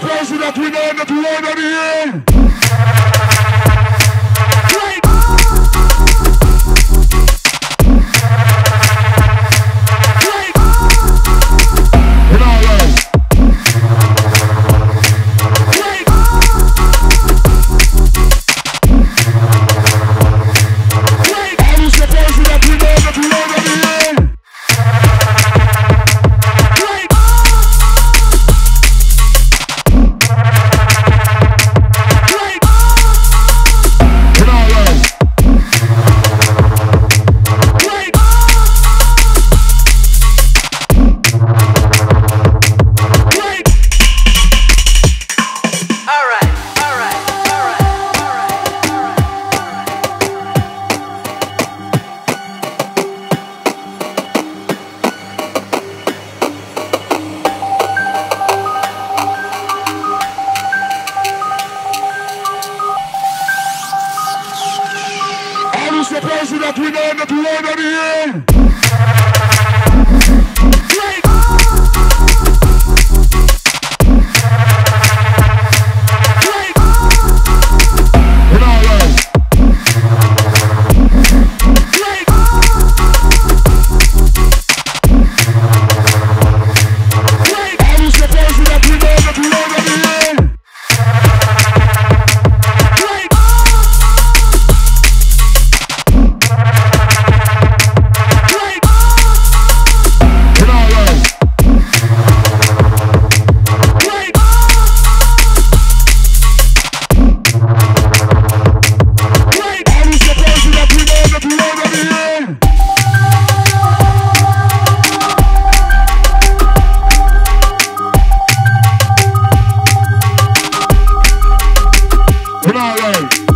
the crazy that we know that we're on here. the president, we know that we want on the hill. Tomorrow